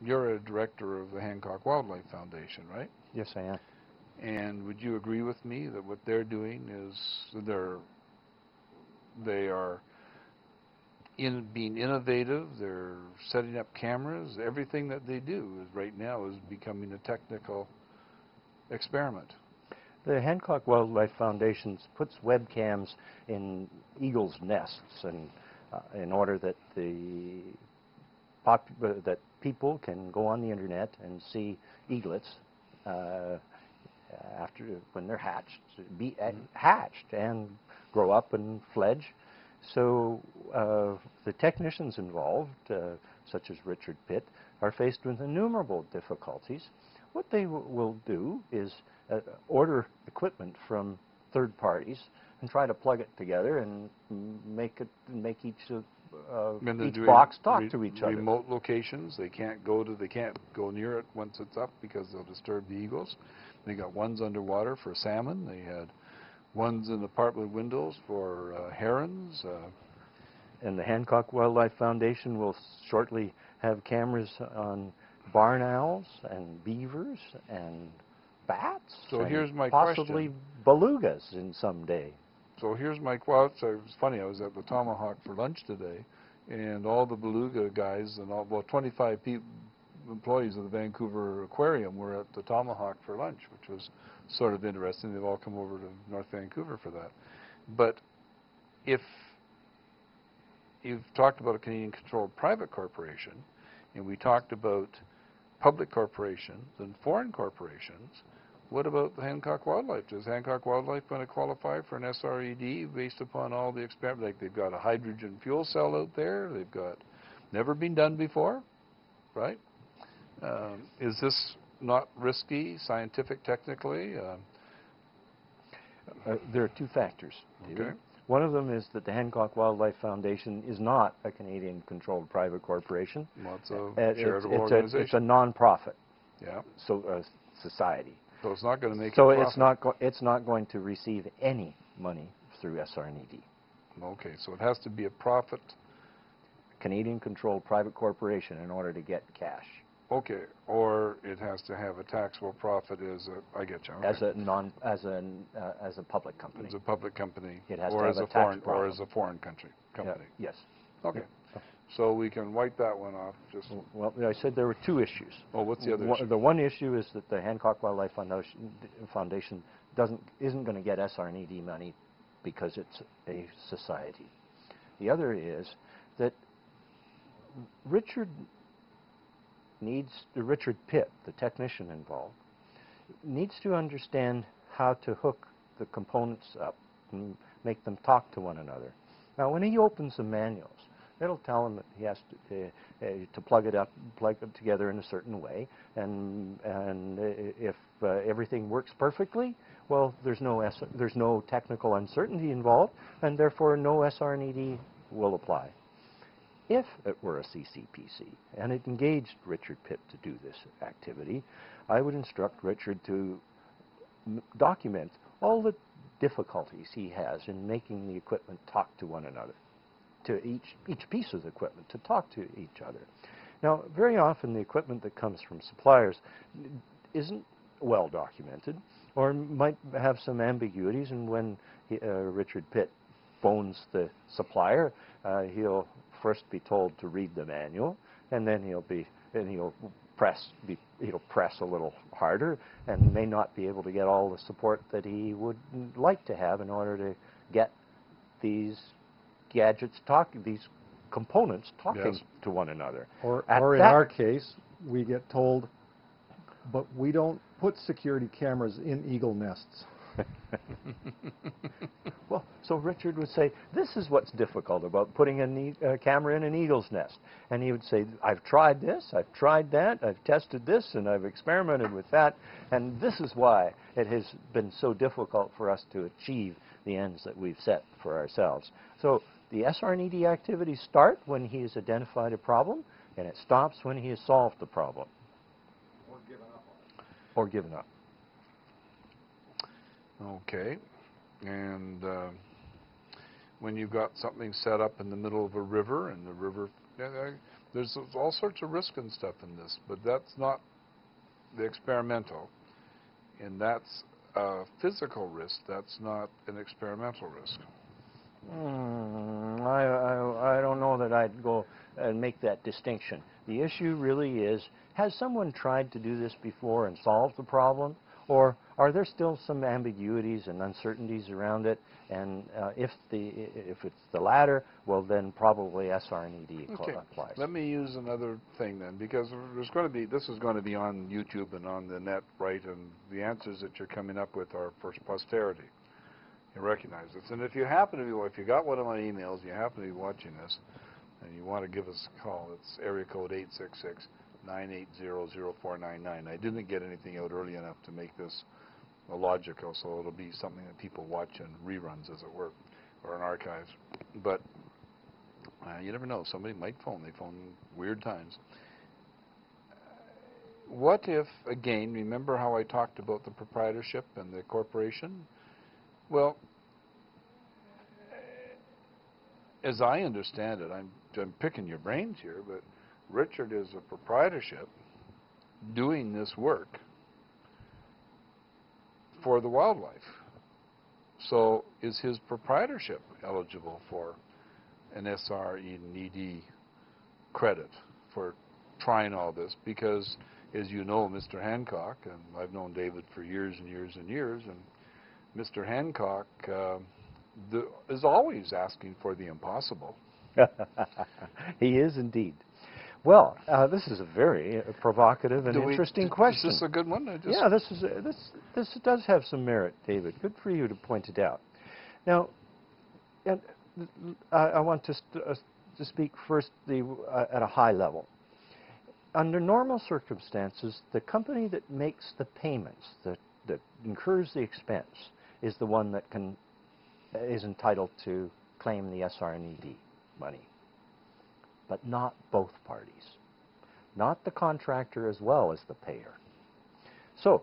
you're a director of the Hancock Wildlife Foundation, right? Yes, I am. And would you agree with me that what they're doing is they're they are in being innovative, they're setting up cameras, everything that they do is right now is becoming a technical experiment. The Hancock Wildlife Foundation puts webcams in eagles' nests and uh, in order that the that people can go on the internet and see eaglets uh, after when they're hatched, be mm -hmm. hatched and grow up and fledge. So uh, the technicians involved, uh, such as Richard Pitt, are faced with innumerable difficulties. What they will do is uh, order equipment from third parties and try to plug it together and make it make each of uh, each box talk to each other. Remote locations, they can't go to, they can't go near it once it's up because they'll disturb the eagles. They got ones underwater for salmon. They had ones in the apartment windows for uh, herons. Uh, and the Hancock Wildlife Foundation will shortly have cameras on barn owls and beavers and bats. So here's my possibly question. belugas in some day. So here's my quote. It was funny. I was at the Tomahawk for lunch today, and all the beluga guys and all well 25 people, employees of the Vancouver Aquarium were at the Tomahawk for lunch, which was sort of interesting. They've all come over to North Vancouver for that. But if you've talked about a Canadian-controlled private corporation, and we talked about public corporations and foreign corporations, what about the Hancock Wildlife? Does Hancock Wildlife going to qualify for an SRED based upon all the experiments? Like they've got a hydrogen fuel cell out there. They've got never been done before, right? Um, is this not risky, scientific, technically? Uh, uh, there are two factors. Okay. One of them is that the Hancock Wildlife Foundation is not a Canadian-controlled private corporation. Well, it's a uh, charitable it's, organization. A, it's a non-profit yeah. so, uh, society. So it's not going to make so it's not it's not going to receive any money through SR&ED. Okay, so it has to be a profit. Canadian-controlled private corporation in order to get cash. Okay, or it has to have a taxable profit as a, I get you. Okay. As a non, as a, uh, as a public company. As a public company. It has or to as have a, a foreign, Or as a foreign country, company. Yeah, yes. So we can wipe that one off. Just well, I said there were two issues. Oh, what's the other issue? The one issue is that the Hancock Wildlife Foundation, Foundation doesn't isn't going to get SR&ED money because it's a society. The other is that Richard needs Richard Pitt, the technician involved, needs to understand how to hook the components up and make them talk to one another. Now, when he opens the manuals, it'll tell him that he has to, uh, to plug it up, plug it together in a certain way, and and if uh, everything works perfectly, well, there's no there's no technical uncertainty involved, and therefore no SR&ED will apply. If it were a CCPC and it engaged Richard Pitt to do this activity, I would instruct Richard to document all the difficulties he has in making the equipment talk to one another, to each, each piece of the equipment to talk to each other. Now, very often the equipment that comes from suppliers isn't well documented or might have some ambiguities, and when he, uh, Richard Pitt phones the supplier, uh, he'll first be told to read the manual, and then he'll be and he'll press be, he'll press a little harder and may not be able to get all the support that he would like to have in order to get these gadgets talking these components talking yes. to one another. Or, or in our case, we get told, but we don't put security cameras in eagle nests. well, so Richard would say, this is what's difficult about putting a uh, camera in an eagle's nest. And he would say, I've tried this, I've tried that, I've tested this, and I've experimented with that, and this is why it has been so difficult for us to achieve the ends that we've set for ourselves. So the SR&ED activities start when he has identified a problem, and it stops when he has solved the problem. Or given up. Or given up. Okay. And uh, when you've got something set up in the middle of a river, and the river, the There's all sorts of risk and stuff in this, but that's not the experimental. And that's a physical risk, that's not an experimental risk. Mm, I, I, I don't know that I'd go and make that distinction. The issue really is, has someone tried to do this before and solved the problem? Or are there still some ambiguities and uncertainties around it? And uh, if, the, if it's the latter, well then probably SR&ED Okay, applies. let me use another thing then, because there's going to be, this is going to be on YouTube and on the net, right? And the answers that you're coming up with are for posterity. You recognize this. And if you happen to be, if you got one of my emails, you happen to be watching this, and you want to give us a call, it's area code 866-980-0499. I didn't get anything out early enough to make this logical, so it'll be something that people watch in reruns, as it were, or in archives. But uh, you never know. Somebody might phone. They phone weird times. What if, again, remember how I talked about the proprietorship and the corporation? Well, as I understand it, I'm, I'm picking your brains here, but Richard is a proprietorship doing this work for the wildlife. So is his proprietorship eligible for an SR and ED credit for trying all this? Because, as you know, Mr. Hancock, and I've known David for years and years and years, and Mr. Hancock uh, the, is always asking for the impossible. he is indeed. Well, uh, this is a very uh, provocative and we- interesting is question. this a good one? Just- Yeah, this is uh, this this does have some merit, David. Good for you to point it out. Now, and I, I want to st- uh, to speak first the, uh, at a high level. Under normal circumstances, the company that makes the payments, that that incurs the expense, is the one that can is entitled to claim the SR&ED money, but not both parties, not the contractor as well as the payer. So,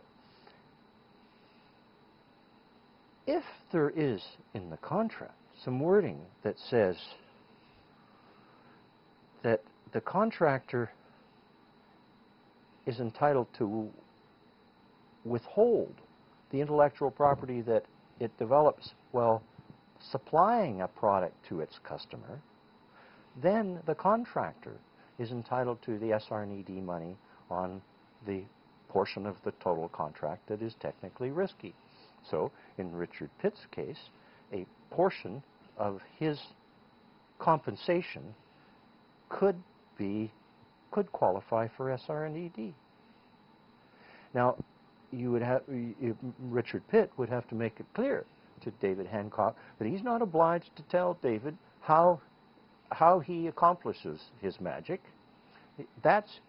if there is in the contract some wording that says that the contractor is entitled to withhold the intellectual property that it develops while supplying a product to its customer, then the contractor is entitled to the SR&ED money on the portion of the total contract that is technically risky. So, in Richard Pitt's case, a portion of his compensation could be could qualify for SR&ED. Now, you would have Richard Pitt would have to make it clear to David Hancock that he's not obliged to tell David how how he accomplishes his magic. That's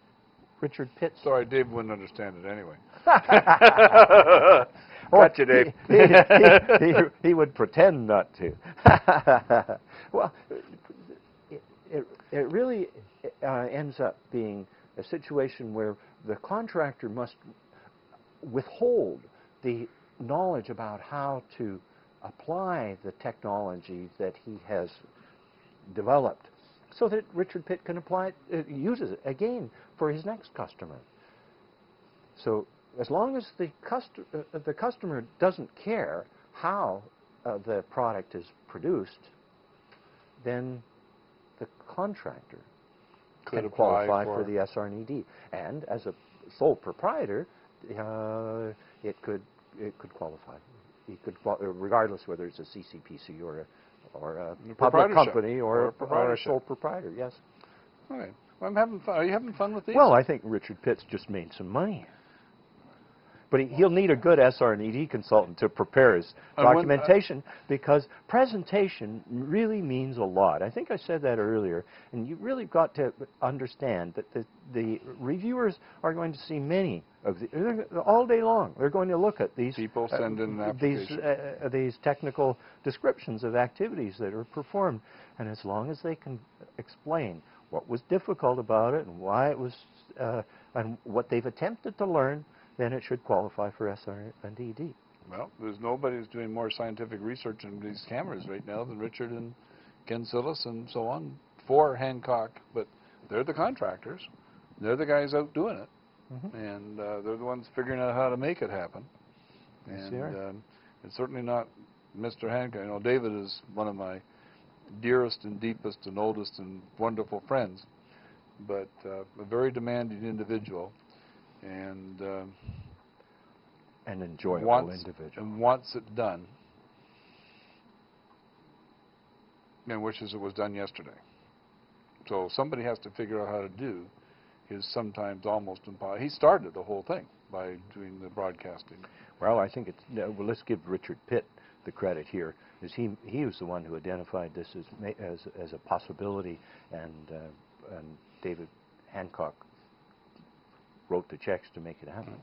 Richard pitt Sorry, Dave wouldn't understand it anyway. Or Gotcha, Dave. He, he- he- he would pretend not to. well, it, it, it really uh, ends up being a situation where the contractor must withhold the knowledge about how to apply the technology that he has developed so that Richard Pitt can apply it, uh, uses it again for his next customer. So as long as the, custo- uh, the customer doesn't care how uh, the product is produced, then the contractor Could can apply qualify for- for, the SR&ED. And as a sole proprietor, uh, it could it could qualify. He could, qual- uh, regardless whether it's a CCPC or a or a A public company or a or, or a sole proprietor. Yes. All right. Well, I'm having fun. Are you having fun with these? Well, I think Richard Pitt's just made some money. But he, he'll need a good SR&ED consultant to prepare his when- documentation because presentation really means a lot. I think I said that earlier, and you really got to understand that the, the reviewers are going to see many of the all day long. They're going to look at these People send in uh, these uh, uh, these technical descriptions of activities that are performed, and as long as they can explain what was difficult about it and why it was uh, and what they've attempted to learn, then it should qualify for SR and ED. Well, there's nobody who's doing more scientific research in these cameras right now than Richard and Ken Sillis and so on for Hancock. But they're the contractors. They're the guys out doing it. Mhm. And uh, they're the ones figuring out how to make it happen. And um, it's certainly not Mr. Hancock. You know, David is one of my dearest and deepest and oldest and wonderful friends, but uh, a very demanding individual, and um, An enjoyable wants individual. and wants it done, and wishes it was done yesterday. So somebody has to figure out how to do his sometimes almost impossible. He started the whole thing by doing the broadcasting. Well, I think it's, no, well, let's give Richard Pitt the credit here, is he, he was the one who identified this as, as, as a possibility, and, uh, and David Hancock wrote the checks to make it happen.